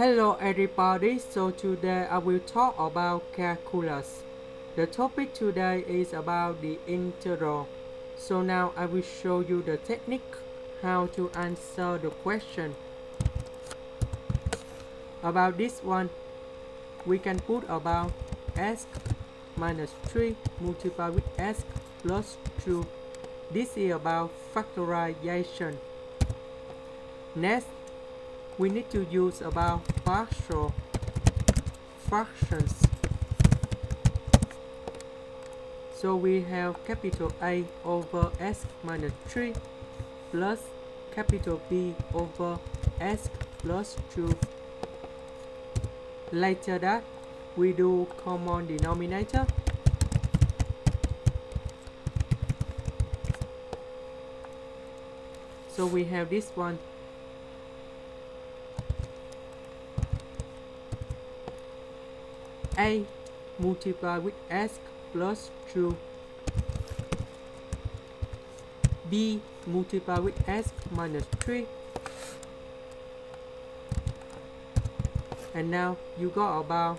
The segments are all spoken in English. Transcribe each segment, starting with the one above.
Hello everybody, so today I will talk about calculus. The topic today is about the integral. So now I will show you the technique how to answer the question. About this one, we can put about s minus 3 multiplied with s plus 2. This is about factorization. Next, we need to use about partial fractions. So we have capital A over S minus 3 plus capital B over S plus 2. Later that, we do common denominator. So we have this one a multiplied with s plus 2 b multiplied with s minus 3 and now you got about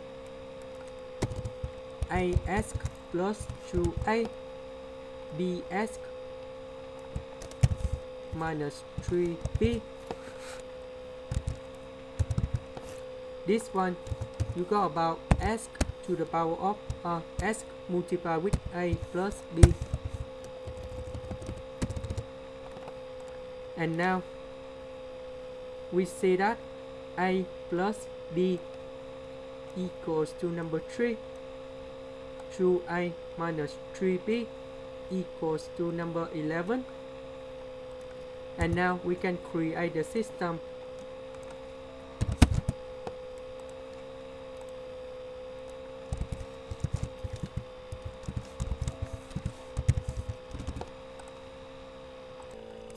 as plus 2a bs minus 3b this one you got about s to the power of uh, s multiplied with a plus b. And now we see that a plus b equals to number 3 2a minus 3b equals to number 11 and now we can create the system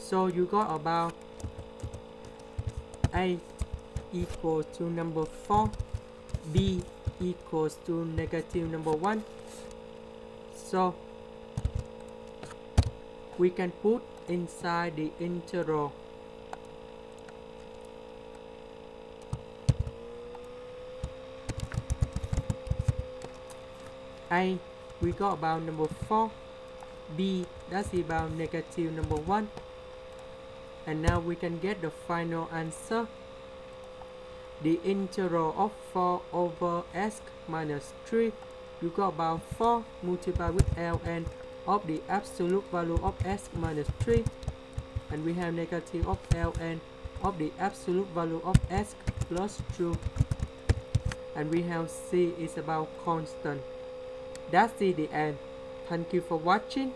So you got about A equals to number 4, B equals to negative number 1. So we can put inside the integral. A we got about number 4 B that's about negative number 1 and now we can get the final answer. The integral of 4 over s minus 3 you got about 4 multiplied with ln of the absolute value of s minus 3 and we have negative of ln of the absolute value of s plus 2 and we have c is about constant. That's the end. Thank you for watching